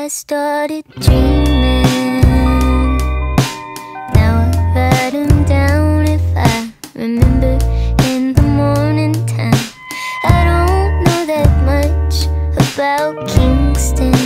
I started dreaming. Now I write them down if I remember in the morning time. I don't know that much about Kingston.